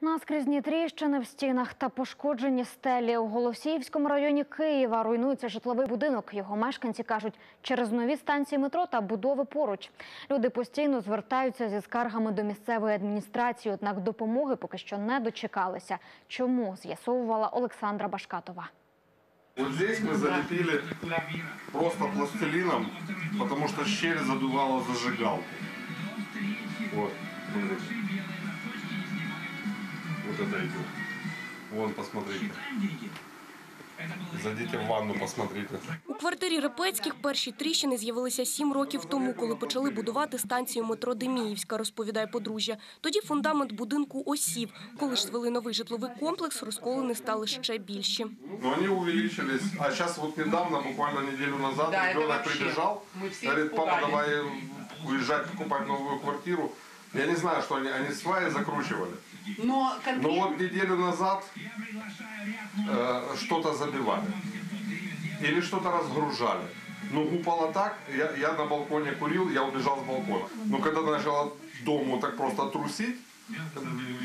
Наскрізні тріщини в стінах та пошкоджені стелі у Голосіївському районі Києва руйнується житловий будинок. Його мешканці кажуть, через нові станції метро та будови поруч. Люди постійно звертаються зі скаргами до місцевої адміністрації, однак допомоги поки що не дочекалися. Чому з'ясовувала Олександра Башкатова. Вот здесь мы залепили просто пластилином, потому что щель задувала зажигалку. Вот Вот это идет. Вон, посмотрите. Зайдите в ванну, посмотрите. У квартирі Репецьких перші тріщини з'явилися сім років тому, коли почали будувати станцію метро Деміївська, розповідає подружжя. Тоді фундамент будинку осів. Коли ж звели новий житловий комплекс, розколини стали ще більші. Но они увеличились. А сейчас вот недавно, буквально неделю назад, Да, это ребенок вообще. прибежал, Мы все говорит, папа, испугались». давай уезжать покупать новую квартиру. Я не знаю, что они, они сваи закручивали. Но Но конкретно... Ну вот неделю назад э, что-то забивали. Или что-то разгружали. Ну, упало так, я, я на балконе курил, я убежал с балкона. Но когда начало дому так просто трусить,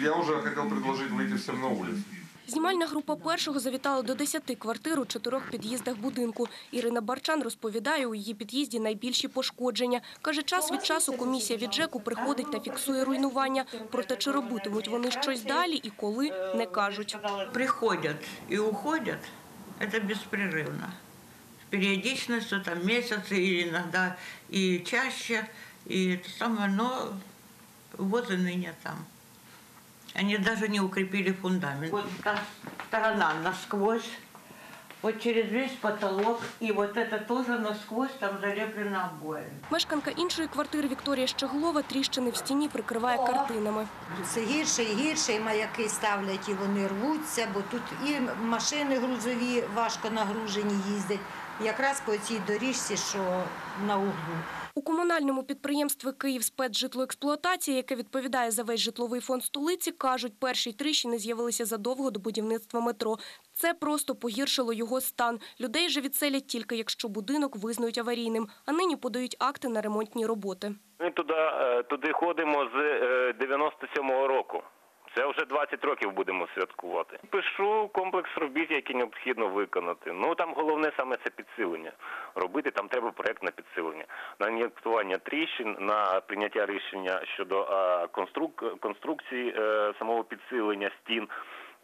я уже хотел предложить выйти всем на улицу. Знімальна група першого завітала до 10 квартир у чотирьох під'їздах будинку. Ірина Барчан розповідає, у її під'їзді найбільші пошкодження. Каже, час від часу комісія від ЖЕКу приходить та фіксує руйнування. Проте чи робитимуть вони щось далі і коли, не кажуть. приходят и уходят, это беспрерывно. С периодичностью, там, месяцы или иногда и чаще, и это самое, но вот и ныне там. Они даже не укрепили фундамент. Вот та сторона насквозь, вот через весь потолок, и вот это тоже насквозь там залеплено обоями. Мешканка іншої квартири Вікторія Щеглова тріщини в стіні прикриває картинами. Все гірше і гірше, і маяки ставлять, і вони рвуться, бо тут і машини грузові важко нагружені їздять. Якраз по цій доріжці, що на углу. У комунальному підприємстві «Київспецжитлоексплуатація», яке відповідає за весь житловий фонд столиці, кажуть, перші тріщини з'явилися задовго до будівництва метро. Це просто погіршило його стан. Людей же відселять тільки якщо будинок визнають аварійним, а нині подають акти на ремонтні роботи. Ми туди, е, туди ходимо з е, 97-го року. Це вже 20 років будемо святкувати. Пишу комплекс робіт, які необхідно виконати. Ну там головне саме це підсилення. Робити там треба проект на підсилення, на ін'єктування тріщин, на прийняття рішення щодо конструк... конструкції е, самого підсилення стін,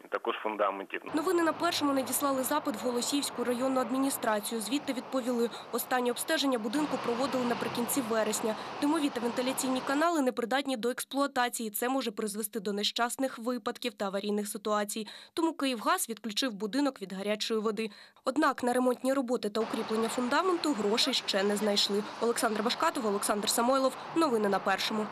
також фундаментів. Новини на першому надіслали запит в Голосіївську районну адміністрацію. Звідти відповіли, останнє обстеження будинку проводили наприкінці вересня. Димові та вентиляційні канали непридатні до експлуатації. Це може призвести до нещасних випадків та аварійних ситуацій. Тому Київгаз відключив будинок від гарячої води. Однак на ремонтні роботи та укріплення фундаменту грошей ще не знайшли. Олександр Башкатов, Олександр Самойлов. Новини на першому.